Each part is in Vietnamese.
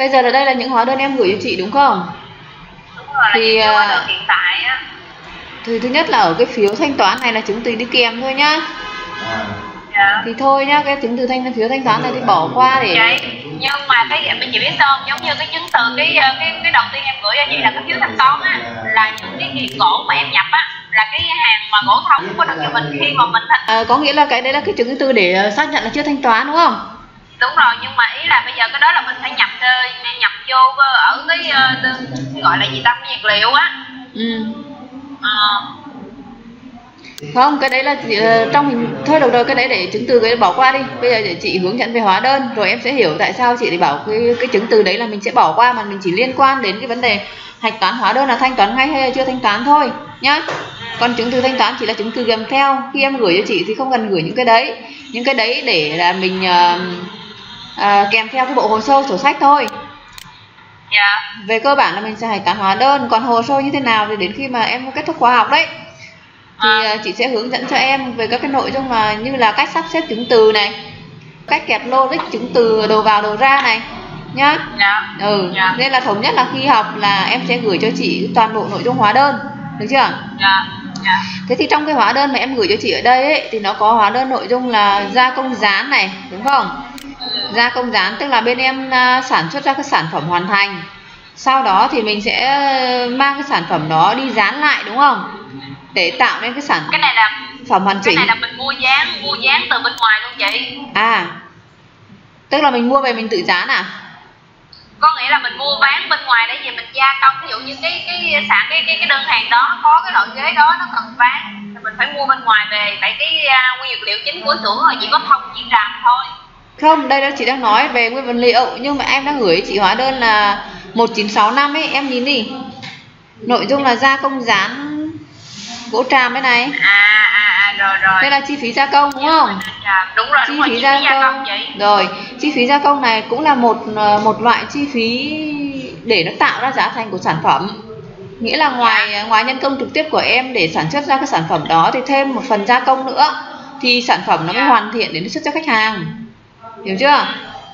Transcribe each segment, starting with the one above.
bây giờ là đây là những hóa đơn em gửi cho chị đúng không? Đúng rồi Thì, à, hiện tại á. thì thứ nhất là ở cái phiếu thanh toán này là chứng từ đi kèm thôi nhá. À dạ. Thì thôi nhá cái chứng từ thanh phiếu thanh toán này thì bỏ qua để vậy nhưng mà cái mình chỉ biết sao không? giống như cái chứng từ cái ờ, cái cái đầu tiên em gửi cho chị là cái phiếu thanh toán á là những cái kiện gỗ mà em nhập á là cái hàng mà gỗ thông có được cho mình khi mà mình thanh à, có nghĩa là cái đấy là cái chứng từ để ờ, xác nhận là chưa thanh toán đúng không? Đúng rồi nhưng mà ý là bây giờ cái đó là mình phải nhập cái ờ, gọi là gì ta? Cái nhiệt liệu á. Ừ. Ờ, không cái đấy là chị, ờ, trong thôi được rồi cái đấy để chứng từ cái bỏ qua đi. Bây giờ để chị hướng dẫn về hóa đơn rồi em sẽ hiểu tại sao chị để bảo cái cái chứng từ đấy là mình sẽ bỏ qua mà mình chỉ liên quan đến cái vấn đề hạch toán hóa đơn là thanh toán ngay hay là chưa thanh toán thôi nhá. Còn chứng từ thanh toán chỉ là chứng từ kèm theo. Khi em gửi cho chị thì không cần gửi những cái đấy. Những cái đấy để là mình ờ, ờ, kèm theo cái bộ hồ sơ sổ sách thôi dạ về cơ bản là mình sẽ hạch toán hóa đơn còn hồ sơ như thế nào thì đến khi mà em kết thúc khóa học đấy thì À. à, chị sẽ hướng dẫn cho em về các cái nội dung là như là cách sắp xếp chứng từ này cách kẹp logic chứng từ đầu vào đầu ra này nhá dạ ừ Dạ. nên là thống nhất là khi học là em sẽ gửi cho chị toàn bộ nội dung hóa đơn được chưa dạ dạ thế thì trong cái hóa đơn mà em gửi cho chị ở đây ấy, thì nó có hóa đơn nội dung là gia công dán này đúng không. Gia công dán tức là bên em à, sản xuất ra cái sản phẩm hoàn thành. Sau đó thì mình sẽ mang cái sản phẩm đó đi dán lại đúng không? Để tạo nên cái sản cái này là phẩm hoàn cái chỉnh. này là mình mua dán mua dán từ bên ngoài luôn chị. À tức là mình mua về mình tự dán à? Có nghĩa là mình mua bán bên ngoài để gì mình gia công. Ví dụ như cái cái sản cái cái cái đơn hàng đó có cái loại ghế đó nó cần bán thì mình phải mua bên ngoài về. Tại cái uh, nguyên vật liệu chính của xưởng rồi chỉ có thông chỉ ràng thôi không đây là chị đang nói về nguyên vật liệu nhưng mà em đang gửi chị hóa đơn là 1965 ấy em nhìn đi. Nội dung là gia công dán gỗ tràm đây này. À à à rồi rồi. Đây là chi phí gia công đúng không? Dạ, đúng rồi đúng chi rồi phí chi gia gia công. công chị. Rồi chi phí gia công này cũng là một ờ, một loại chi phí để nó tạo ra giá thành của sản phẩm. Nghĩa là ngoài ngoài nhân công trực tiếp của em để sản xuất ra cái sản phẩm đó thì thêm một phần gia công nữa thì sản phẩm nó mới Dạ. hoàn thiện để nó xuất cho khách hàng hiểu chưa?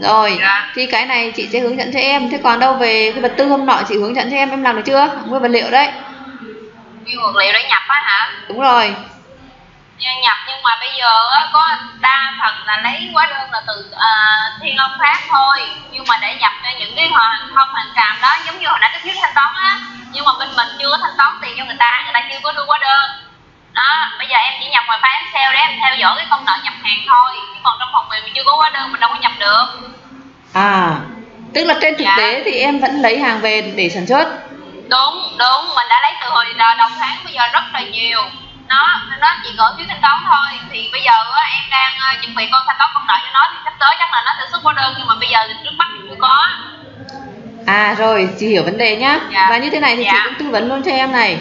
Rồi Dạ. thì cái này chị sẽ hướng dẫn cho em. Thế còn đâu về cái vật tư hôm nọ chị hướng dẫn cho em em làm được chưa? Nguyên vật liệu đấy. Nguyên vật liệu để nhập á hả? Đúng rồi. Nhân nhập nhưng mà bây giờ á, có đa phần là lấy hóa đơn là từ à, thiên long phát thôi. Nhưng mà để nhập cho những cái hàng không hàng tràm đó giống như hồi nãy cái phiếu thanh toán á. Nhưng mà bên mình chưa có thanh toán tiền cho người ta người ta chưa có đưa hóa đơn đó bây giờ em chỉ nhập ngoài file excel để em theo dõi cái công đoạn nhập hàng thôi chứ còn trong phần mềm mình chưa có hóa đơn mình đâu có nhập được à tức là trên thực Dạ. tế thì em vẫn lấy hàng về để sản xuất đúng đúng mình đã lấy từ hồi đầu tháng bây giờ rất là nhiều nó nó chỉ gửi phiếu thanh toán thôi thì bây giờ á, em đang ờ, chuẩn bị con thanh toán công đoạn cho nó thì sắp tới chắc là nó sẽ xuất hóa đơn nhưng mà bây giờ thì trước mắt thì chưa có À rồi, chị hiểu vấn đề nhá. Dạ. Và như thế này thì chị Dạ. cũng tư vấn luôn cho em này.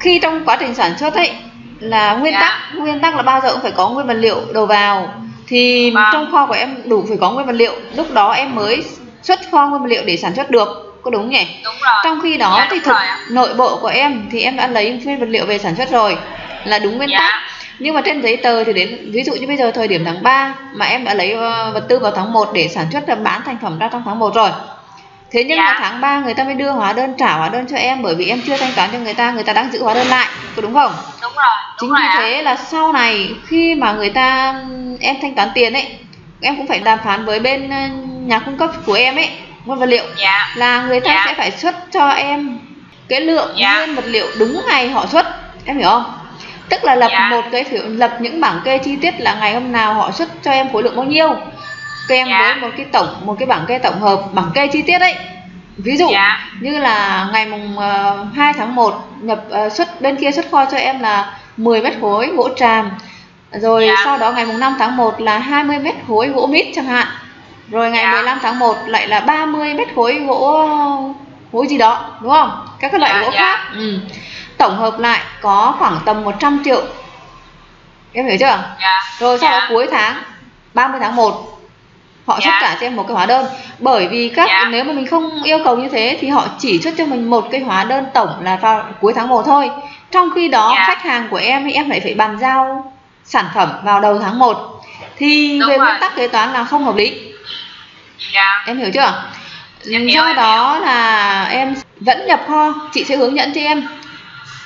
Khi trong quá trình sản xuất ấy là nguyên Dạ. tắc, nguyên tắc là bao giờ cũng phải có nguyên vật liệu đầu vào. Thì Vâng. trong kho của em đủ phải có nguyên vật liệu, lúc đó em mới xuất kho nguyên vật liệu để sản xuất được. Có đúng nhỉ? đúng rồi Trong khi đó Dạ, thì thực nội bộ của em thì em đã lấy nguyên vật liệu về sản xuất rồi là đúng nguyên Dạ. tắc. Nhưng mà trên giấy tờ thì đến ví dụ như bây giờ thời điểm tháng 3 mà em đã lấy ờ, vật tư vào tháng 1 để sản xuất và bán thành phẩm ra trong tháng 1 rồi. Thế nhưng Dạ. mà tháng 3 người ta mới đưa hóa đơn trả hóa đơn cho em bởi vì em chưa thanh toán cho người ta, người ta đang giữ hóa đơn lại, có đúng không? đúng rồi đúng Chính rồi vì ạ. thế là sau này khi mà người ta em thanh toán tiền ấy, em cũng phải đàm phán với bên ờ, nhà cung cấp của em ấy, nguyên vật liệu dạ là người ta Dạ. sẽ phải xuất cho em cái lượng Dạ. nguyên vật liệu đúng ngày họ xuất, em hiểu không? Tức là lập Dạ. một cái phiếu lập những bảng kê chi tiết là ngày hôm nào họ xuất cho em khối lượng bao nhiêu kèm Dạ. với một cái tổng một cái bảng kê tổng hợp bảng kê chi tiết ấy ví dụ Dạ. như là ngày mùng uh, 2 tháng 1 nhập ờ, xuất bên kia xuất kho cho em là 10 mét khối gỗ tràm rồi Dạ. sau đó ngày mùng 5 tháng 1 là 20 mét khối gỗ mít chẳng hạn rồi ngày Dạ. 15 tháng 1 lại là 30 mét khối gỗ gỗ gì đó đúng không các cái loại Dạ, gỗ dạ. khác ừ. tổng hợp lại có khoảng tầm 100 triệu em hiểu chưa dạ rồi sau đó Dạ. cuối tháng 30 tháng 1 họ xuất Dạ. trả cho em một cái hóa đơn bởi vì các Dạ. nếu mà mình không yêu cầu như thế thì họ chỉ xuất cho mình một cái hóa đơn tổng là vào cuối tháng 1 thôi trong khi đó Dạ. khách hàng của em thì em lại phải bàn giao sản phẩm vào đầu tháng 1 thì Đúng về rồi. nguyên tắc kế toán là không hợp lý dạ em hiểu chưa Em hiểu, do em đó là em vẫn nhập kho chị sẽ hướng dẫn cho em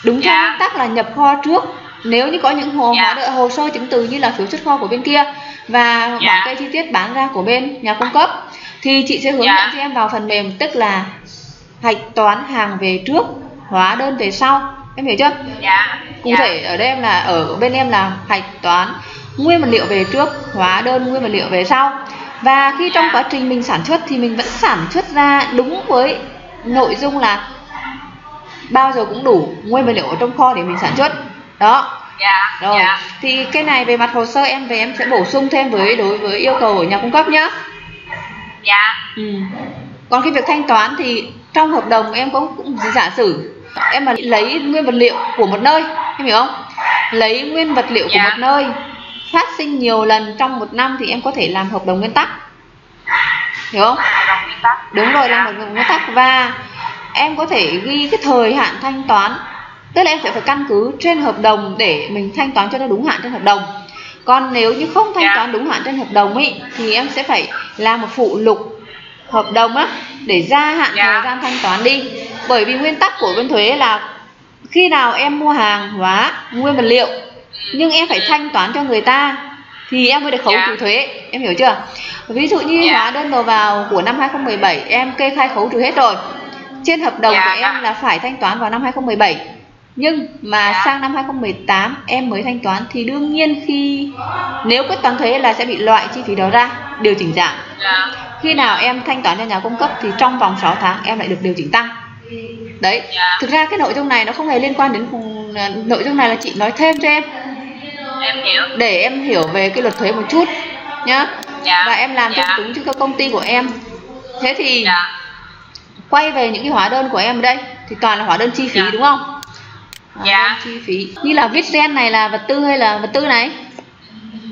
đúng theo Dạ. nguyên tắc là nhập kho trước nếu như có những hồ Dạ. hóa đơn hồ sơ chứng từ như là phiếu xuất kho của bên kia và Dạ. bảng kê chi tiết bán ra của bên nhà cung cấp. Thì chị sẽ hướng Dạ. dẫn cho em vào phần mềm tức là hạch toán hàng về trước hóa đơn về sau. Em hiểu chưa? Dạ. Cụ dạ. thể ở đây em là ở bên em là hạch toán nguyên vật liệu về trước hóa đơn nguyên vật liệu về sau. Và khi trong quá trình mình sản xuất thì mình vẫn sản xuất ra đúng với nội dung là bao giờ cũng đủ nguyên vật liệu ở trong kho để mình sản xuất. Đó dạ rồi dạ thì cái này về mặt hồ sơ em về em sẽ bổ sung thêm với đối với yêu cầu của nhà cung cấp nhá dạ Ừ. Còn cái việc thanh toán thì trong hợp đồng em cũng cũng giả sử em mà lấy nguyên vật liệu của một nơi em hiểu không? Lấy nguyên vật liệu của Dạ. một nơi phát sinh nhiều lần trong một năm thì em có thể làm hợp đồng nguyên tắc. Hiểu không? đồng nguyên tắc Đúng rồi, dạ. làm hợp đồng nguyên tắc và em có thể ghi cái thời hạn thanh toán. Tức là em sẽ phải căn cứ trên hợp đồng để mình thanh toán cho nó đúng hạn trên hợp đồng. Còn nếu như không thanh Dạ. toán đúng hạn trên hợp đồng ấy thì em sẽ phải làm một phụ lục hợp đồng á để gia hạn Dạ. thời gian thanh toán đi. Bởi vì nguyên tắc của bên thuế là khi nào em mua hàng hóa nguyên vật liệu nhưng em phải thanh toán cho người ta thì em mới được khấu Dạ. trừ thuế em hiểu chưa ví dụ như hóa đơn đầu vào của năm 2017 em kê khai khấu trừ hết rồi trên hợp đồng của em là phải thanh toán vào năm 2017 nhưng mà Dạ. sang năm 2018 em mới thanh toán thì đương nhiên khi nếu quyết toán thuế là sẽ bị loại chi phí đó ra điều chỉnh giảm. Dạ. Khi nào em thanh toán cho nhà cung cấp thì trong vòng 6 tháng em lại được điều chỉnh tăng. Đấy Dạ. thực ra cái nội dung này nó không hề liên quan đến cùng nội dung này là chị nói thêm cho em. Em hiểu. Để em hiểu về cái luật thuế một chút nhá. Và em làm cho đúng cho công ty của em. Thế thì quay về những cái hóa đơn của em ở đây thì toàn là hóa đơn chi phí đúng không Dạ. đơn chi phí. Như là viết gen này là vật tư hay là vật tư này?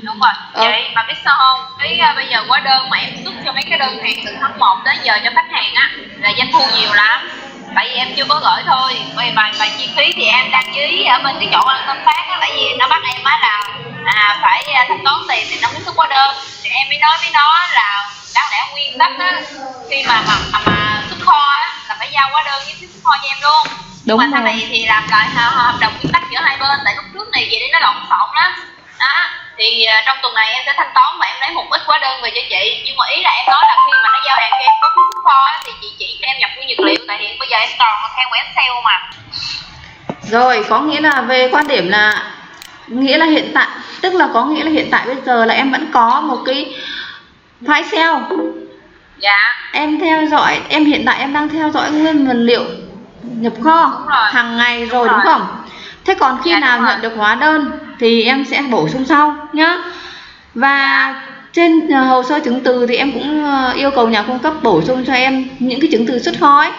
Đúng rồi. Ờ. chị mà biết sao không? Cái à, bây giờ hóa đơn mà em xuất cho mấy cái đơn hàng từ tháng 1 tới giờ cho khách hàng á là doanh thu nhiều lắm. Tại vì em chưa có gửi thôi. Vì bài bài chi phí thì em đăng ký ở bên cái chỗ an tâm phát á tại vì nó bắt em á là à, phải à, thanh toán tiền thì nó mới xuất hóa đơn. Thì em mới nói với nó là đáng lẽ nguyên tắc á khi mà mà mà, mà xuất kho á là phải giao hóa đơn với xuất kho cho em luôn Đúng mà rồi. này thì làm lại hợp đồng nguyên tắc giữa hai bên tại lúc trước này vậy đấy nó lộn xộn lắm. Đó thì à, trong tuần này em sẽ thanh toán và em lấy một ít hóa đơn về cho chị. Nhưng mà ý là em nói là khi mà nó giao hàng cho em có xuất kho á, thì chị chỉ cho em nhập nguyên vật liệu. Tại hiện bây giờ em toàn theo Excel mà. Rồi có nghĩa là về quan điểm là nghĩa là hiện tại tức là có nghĩa là hiện tại bây giờ là em vẫn có một cái file Excel dạ. Em theo dõi em hiện tại em đang theo dõi nguyên vật liệu nhập kho hàng ngày rồi Đúng đúng rồi. không? Thế còn khi Dạ, nào nhận được hóa đơn thì em sẽ bổ sung sau nhá. Và trên ờ, hồ sơ chứng từ thì em cũng ờ, yêu cầu nhà cung cấp bổ sung cho em những cái chứng từ xuất kho ấy.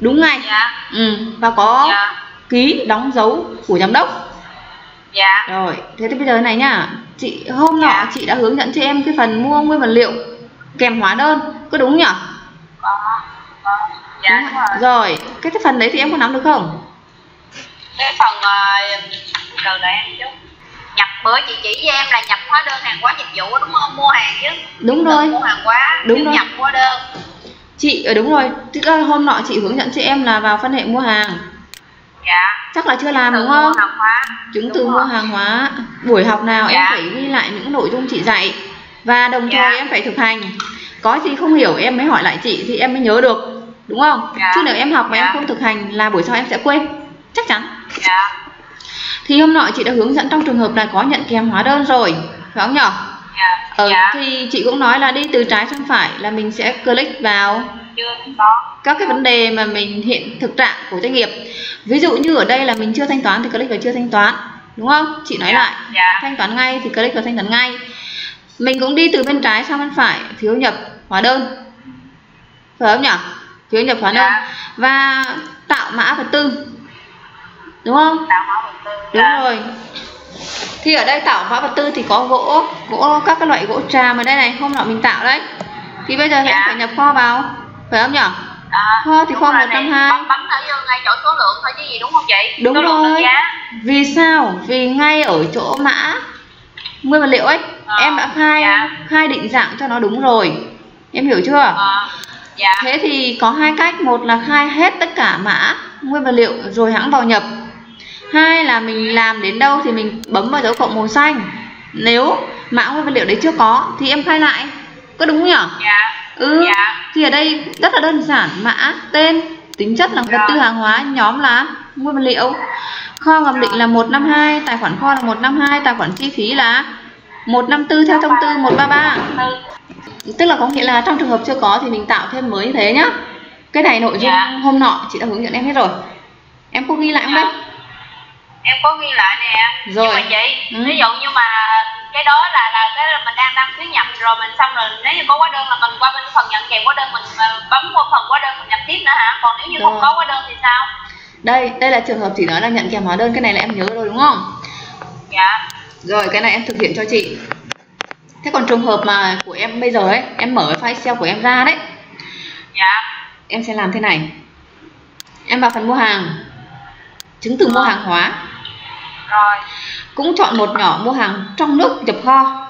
Đúng ngày dạ. Ừ, và có dạ. ký đóng dấu của giám đốc. Dạ. Rồi thế thì bây giờ này nhá. Chị hôm nọ Dạ. chị đã hướng dẫn cho em cái phần mua nguyên vật liệu kèm hóa đơn. Có đúng nhỉ? Có có dạ Đúng rồi. rồi. Cái, cái phần đấy thì em có nắm được không? Cái phần uh, từ đây em chút nhập bữa chị chỉ với em là nhập hóa đơn hàng hóa dịch vụ đúng không? Mua hàng chứ. Đúng rồi. mua hàng hóa Đúng rồi. nhập hóa đơn. Chị ở đúng rồi. Tức là hôm nọ chị hướng dẫn cho em là vào phân hệ mua hàng. Dạ. Chắc là chưa làm tự đúng không? chứng từ mua hàng hóa. Buổi học nào em Dạ. phải ghi lại những nội dung chị dạy. Và đồng Dạ. thời em phải thực hành. Có gì không hiểu em mới hỏi lại chị thì em mới nhớ được đúng không? Dạ. chứ nếu em học mà em Dạ. không thực hành là buổi sau em sẽ quên. Chắc chắn. Dạ. Thì hôm nọ chị đã hướng dẫn trong trường hợp là có nhận kèm hóa đơn rồi phải không nhở? Dạ. Ờ, dạ. thì chị cũng nói là đi từ trái sang phải là mình sẽ click vào các cái vấn đề mà mình hiện thực trạng của doanh nghiệp. Ví dụ như ở đây là mình chưa thanh toán thì click vào chưa thanh toán đúng không? Chị nói Dạ, lại. Dạ. thanh toán ngay thì click vào thanh toán ngay. Mình cũng đi từ bên trái sang bên phải phiếu nhập hóa đơn. Phải không nhỉ phiếu nhập hóa Dạ. và tạo mã vật tư đúng không tạo mẫu vật tư đúng dạ. rồi thì ở đây tạo mã vật tư thì có gỗ gỗ các cái loại gỗ tràm ở đây này hôm nọ mình tạo đấy thì bây giờ Dạ. em phải nhập kho vào phải không nhỉ À, Kho thì kho rồi, 150. bấm bấm ở vô ngay chỗ số lượng thôi chứ gì đúng không chị Đúng số rồi. Vì sao? Vì ngay ở chỗ mã nguyên vật liệu ấy, Ờ, em đã khai dạ. khai định dạng cho nó đúng rồi. Em hiểu chưa? Ờ, dạ. Thế thì có hai cách. Một là khai hết tất cả mã nguyên vật liệu rồi hãng vào nhập. Hai là mình làm đến đâu thì mình bấm vào dấu cộng màu xanh. Nếu mã nguyên vật liệu đấy chưa có thì em khai lại. Có đúng không nhỉ? Dạ. Ừ. Dạ. Thì ở đây rất là đơn giản. Mã tên tính chất là vật tư hàng hóa nhóm là nguyên vật liệu. Kho ngầm định là 152 tài khoản kho là 152 tài khoản chi phí là 154 theo thông tư 133 tư tức là có nghĩa là trong trường hợp chưa có thì mình tạo thêm mới như thế nhá. Cái này nội dung Dạ. hôm nọ chị đã hướng dẫn em hết rồi. Em có ghi lại không đấy? Em có ghi lại nè. Rồi. nhưng mà chị Ừ. ví dụ như mà cái đó là là cái mình đang đăng ký nhập rồi mình xong rồi nếu như có hóa đơn là mình qua bên phần nhận kèm hóa đơn mình bấm vào phần hóa đơn mình nhập tiếp nữa hả? Còn nếu như không Rồi. có hóa đơn thì sao? Đây đây là trường hợp chị nói là nhận kèm hóa đơn cái này là em nhớ rồi đúng không? Dạ. Rồi cái này em thực hiện cho chị thế còn trường hợp mà của em bây giờ ấy em mở file Excel của em ra đấy. Dạ. Em sẽ làm thế này. Em vào phần mua hàng. Chứng từ mua hàng hóa. Rồi. Cũng chọn một nhỏ mua hàng trong nước nhập kho.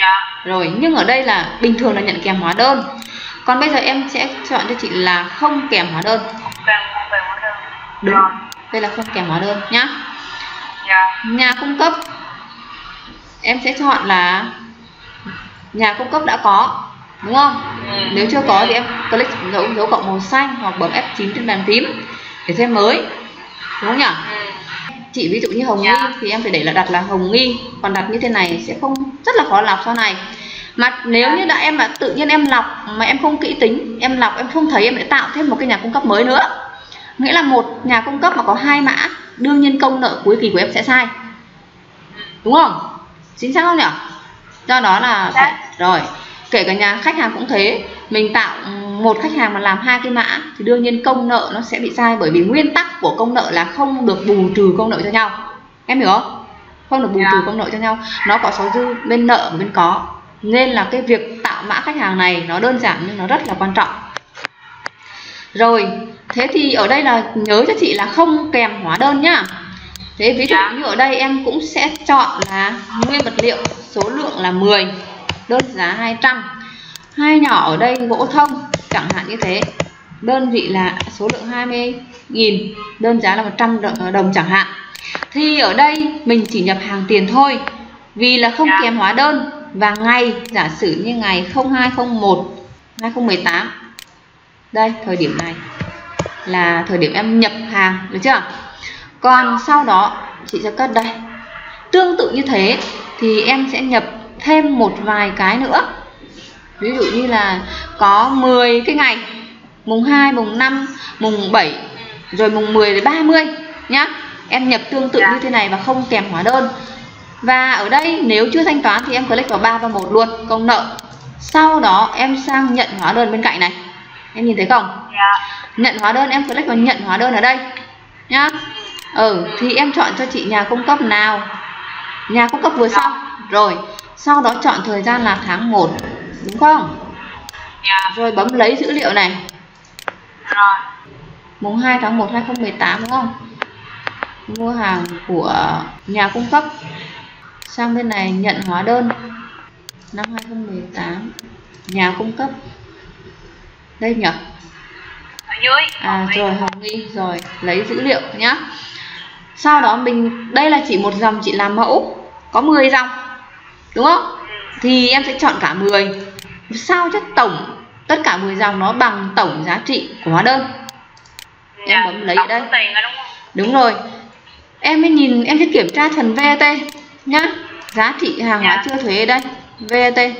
Dạ. Rồi nhưng ở đây là bình thường là nhận kèm hóa đơn. Còn bây giờ em sẽ chọn cho chị là không kèm hóa đơn. Về về hóa đơn. Đúng. Rồi. đây là không kèm hóa đơn nhá. Dạ. Nhà cung cấp em sẽ chọn là nhà cung cấp đã có đúng không? Ừ. nếu chưa có thì em click dấu dấu cộng màu xanh hoặc bấm F9 trên bàn phím để thêm mới đúng không nhỉ? Ừ. chị ví dụ như hồng Dạ. nghi thì em phải để là đặt là hồng nghi còn đặt như thế này sẽ không rất là khó lọc sau này. Mà nếu như đã em mà tự nhiên em lọc mà em không kỹ tính em lọc em không thấy em lại tạo thêm một cái nhà cung cấp mới nữa. Nghĩa là một nhà cung cấp mà có hai mã đương nhiên công nợ cuối kỳ của em sẽ sai. Đúng không? Chính xác không nhỉ do đó là Dạ. phải rồi kể cả nhà khách hàng cũng thế. Mình tạo một khách hàng mà làm hai cái mã thì đương nhiên công nợ nó sẽ bị sai bởi vì nguyên tắc của công nợ là không được bù trừ công nợ cho nhau. Em hiểu không? Không được bù Dạ. trừ công nợ cho nhau. Nó có số dư bên nợ và bên có. Nên là cái việc tạo mã khách hàng này nó đơn giản nhưng nó rất là quan trọng. Rồi thế thì ở đây là nhớ cho chị là không kèm hóa đơn nhá thế ví dụ Dạ. như ở đây em cũng sẽ chọn là nguyên vật liệu số lượng là 10 đơn giá 200 hai nhỏ ở đây gỗ thông chẳng hạn như thế. Đơn vị là số lượng 20.000 đơn giá là 100 đ- đồng chẳng hạn. Thì ở đây mình chỉ nhập hàng tiền thôi vì là không Dạ. kèm hóa đơn. Và ngày giả sử như ngày 0201 2018 đây thời điểm này là thời điểm em nhập hàng được chưa còn sau đó chị sẽ cất đây. Tương tự như thế thì em sẽ nhập thêm một vài cái nữa. Ví dụ như là có 10 cái ngày mùng 2, mùng 5, mùng 7 rồi mùng 10 đến 30 nhá. Em nhập tương tự như thế này và không kèm hóa đơn. Và ở đây nếu chưa thanh toán thì em click vào 3 và 1 luôn công nợ. Sau đó em sang nhận hóa đơn bên cạnh này. Em nhìn thấy không? Dạ. Nhận hóa đơn em click vào nhận hóa đơn ở đây nhá ừ thì em chọn cho chị nhà cung cấp nào? Nhà cung cấp vừa xong rồi sau đó chọn thời gian là tháng 1 đúng không? Dạ. Rồi bấm lấy dữ liệu này. Rồi. Mùng 2 tháng 1 2018 đúng không? Mua hàng của nhà cung cấp. Sang bên này nhận hóa đơn. Năm 2018 nhà cung cấp. Đây nhỉ? Ở dưới. À rồi Hồng Nghi. Rồi lấy dữ liệu nhá. Sau đó mình đây là chỉ một dòng chị làm mẫu có 10 dòng. Đúng không? Thì em sẽ chọn cả 10. Sao cho tổng tất cả 10 dòng nó bằng tổng giá trị của hóa đơn. Em bấm lấy ở đây. Đúng rồi. Em mới nhìn em sẽ kiểm tra phần VAT nhá. Giá trị hàng hóa Dạ. chưa thuế ở đây. VAT.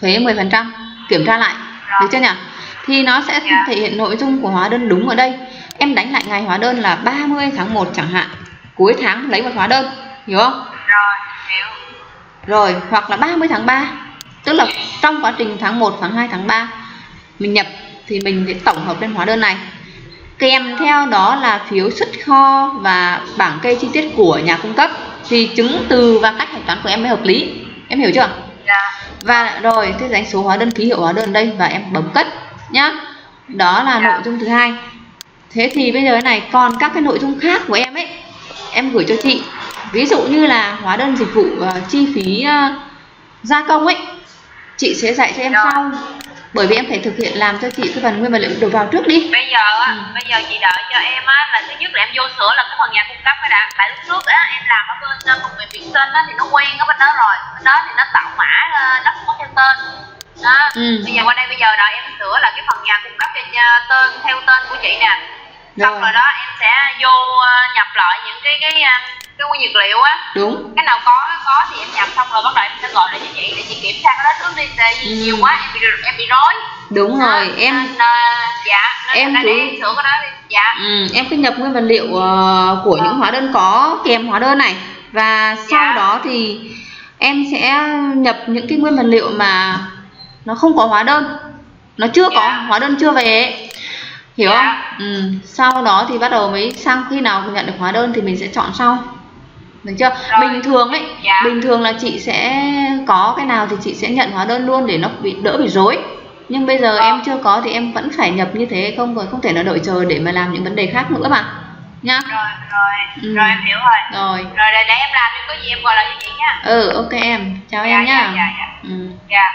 Thuế 10%. Kiểm tra lại. Được chưa nhỉ? Thì nó sẽ Dạ. thể hiện nội dung của hóa đơn đúng ở đây. Em đánh lại ngày hóa đơn là 30 tháng 1 chẳng hạn. Cuối tháng lấy một hóa đơn. Hiểu không? rồi hiểu Rồi, hoặc là 30 tháng 3. Tức là trong quá trình tháng 1, tháng 2, tháng 3 mình nhập thì mình sẽ tổng hợp lên hóa đơn này. Kèm theo đó là phiếu xuất kho và bảng kê chi tiết của nhà cung cấp. Thì chứng từ và cách hạch toán của em mới hợp lý. Em hiểu chưa? dạ và rồi thế đánh số hóa đơn ký hiệu hóa đơn đây và em bấm cất nhá đó là Dạ. nội dung thứ hai thế thì bây giờ cái này còn các cái nội dung khác của em ấy em gửi cho chị. Ví dụ như là hóa đơn dịch vụ ờ, chi phí ờ, gia công ấy chị sẽ dạy cho em Dạ. sau. Bởi vì em phải thực hiện làm cho chị cái phần nguyên vật liệu đầu vào trước đi. Bây giờ á Ừ. bây giờ chị đợi cho em á là thứ nhất là em vô sửa là cái phần nhà cung cấp cái đã. Tại lúc trước á em làm ở bên ờ, phần mềm việt sinh á thì nó quen ở bên đó rồi. Bên đó thì nó tạo mã ờ, nó không có theo tên. Đó. Ừ. bây giờ qua đây bây giờ đợi em sửa là cái phần nhà cung cấp cho ờ, tên theo tên của chị nè xong Rồi. rồi đó em sẽ vô ờ, nhập lại những cái cái ờ, cái nguyên vật liệu á đúng cái nào có có thì em nhập xong rồi bắt đầu em sẽ gọi lại cho chị để chị kiểm tra cái đó trước đi tại vì Ừ. nhiều quá em bị em bị rối đúng rồi em nên, ờ, dạ nên em cứ- em sửa cái đó đi dạ Ừ, em cứ nhập nguyên vật liệu ờ, của những hóa đơn có kèm hóa đơn này và sau Dạ. đó thì em sẽ nhập những cái nguyên vật liệu mà nó không có hóa đơn nó chưa có Dạ. hóa đơn chưa về ấy. Hiểu Dạ. không ừ. sau đó thì bắt đầu mới sang khi nào nhận được hóa đơn thì mình sẽ chọn sau được chưa Rồi. bình thường ấy Dạ. bình thường là chị sẽ có cái nào thì chị sẽ nhận hóa đơn luôn để nó bị đỡ bị rối nhưng bây giờ Vâng. em chưa có thì em vẫn phải nhập như thế không rồi không thể nào đợi chờ để mà làm những vấn đề khác nữa mà nhá rồi rồi Ừ. rồi em hiểu rồi rồi rồi để, để em làm đi có gì em gọi lại cho chị nha ừ ok em chào dạ, em nhá dạ dạ dạ ừ. dạ